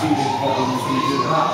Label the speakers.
Speaker 1: teething problems when you do